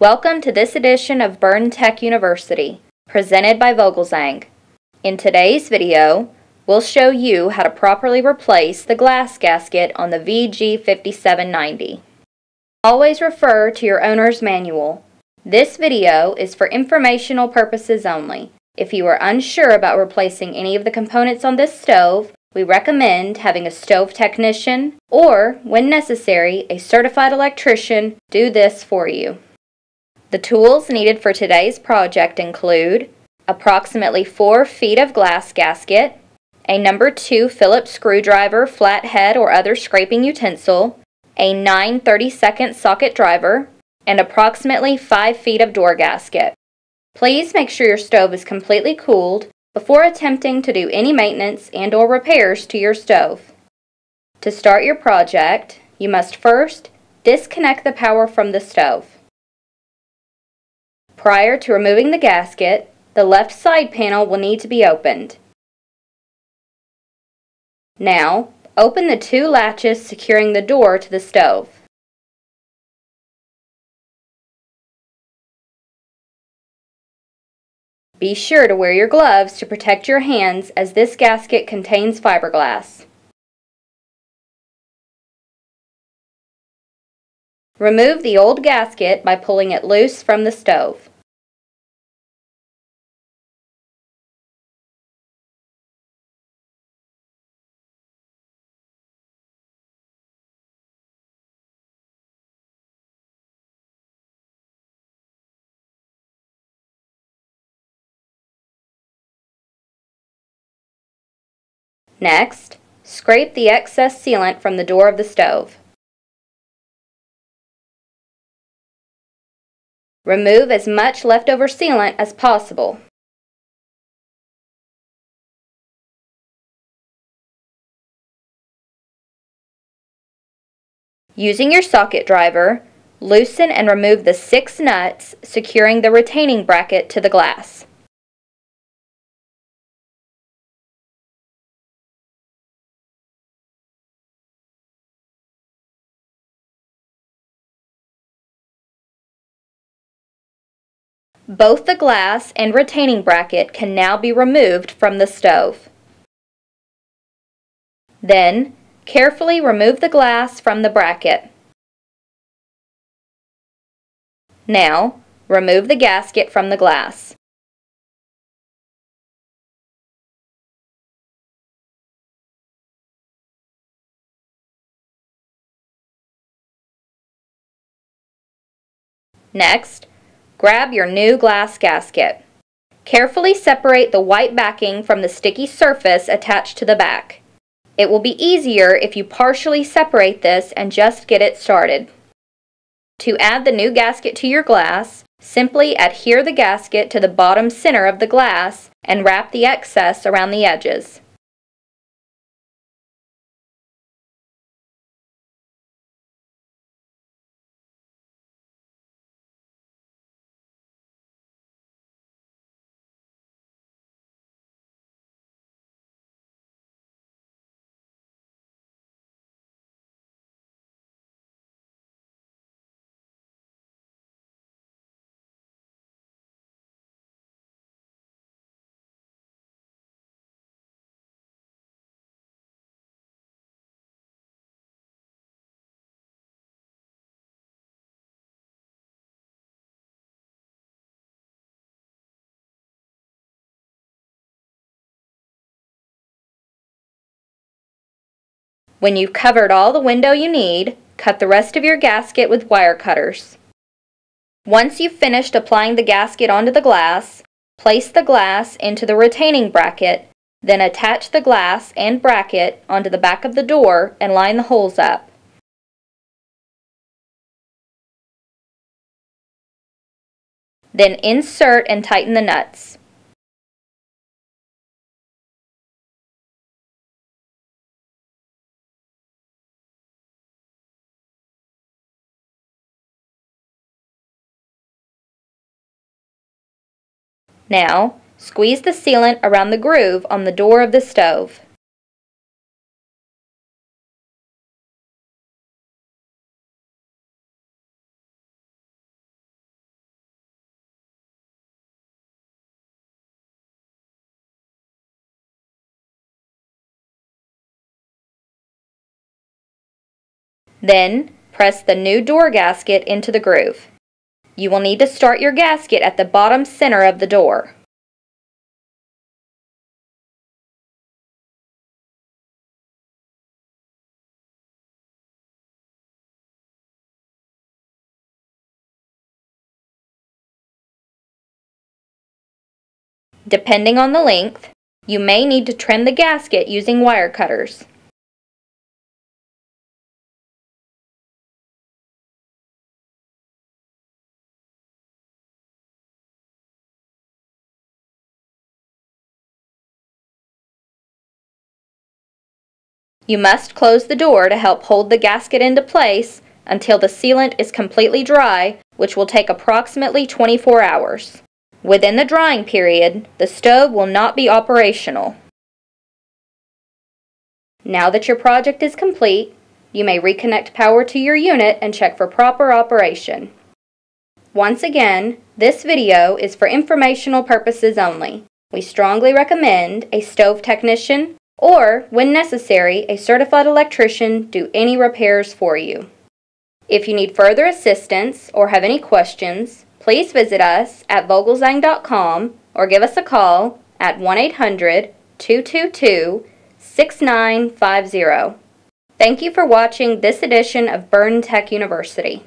Welcome to this edition of Burn Tech University, presented by Vogelzang. In today's video, we'll show you how to properly replace the glass gasket on the VG5790. Always refer to your owner's manual. This video is for informational purposes only. If you are unsure about replacing any of the components on this stove, we recommend having a stove technician or, when necessary, a certified electrician do this for you. The tools needed for today's project include approximately 4 feet of glass gasket, a number 2 Phillips screwdriver, flathead, or other scraping utensil, a 9 32nd socket driver, and approximately 5 feet of door gasket. Please make sure your stove is completely cooled before attempting to do any maintenance and or repairs to your stove. To start your project, you must first disconnect the power from the stove. Prior to removing the gasket, the left side panel will need to be opened. Now, open the two latches securing the door to the stove. Be sure to wear your gloves to protect your hands as this gasket contains fiberglass. Remove the old gasket by pulling it loose from the stove. Next, scrape the excess sealant from the door of the stove. Remove as much leftover sealant as possible. Using your socket driver, loosen and remove the six nuts securing the retaining bracket to the glass. Both the glass and retaining bracket can now be removed from the stove. Then, carefully remove the glass from the bracket. Now, remove the gasket from the glass. Next, Grab your new glass gasket. Carefully separate the white backing from the sticky surface attached to the back. It will be easier if you partially separate this and just get it started. To add the new gasket to your glass, simply adhere the gasket to the bottom center of the glass and wrap the excess around the edges. When you've covered all the window you need, cut the rest of your gasket with wire cutters. Once you've finished applying the gasket onto the glass, place the glass into the retaining bracket, then attach the glass and bracket onto the back of the door and line the holes up. Then insert and tighten the nuts. Now, squeeze the sealant around the groove on the door of the stove. Then, press the new door gasket into the groove. You will need to start your gasket at the bottom center of the door. Depending on the length, you may need to trim the gasket using wire cutters. You must close the door to help hold the gasket into place until the sealant is completely dry, which will take approximately 24 hours. Within the drying period, the stove will not be operational. Now that your project is complete, you may reconnect power to your unit and check for proper operation. Once again, this video is for informational purposes only. We strongly recommend a stove technician or, when necessary, a certified electrician do any repairs for you. If you need further assistance or have any questions, please visit us at vogelzang.com or give us a call at 1 800 222 6950. Thank you for watching this edition of Burn Tech University.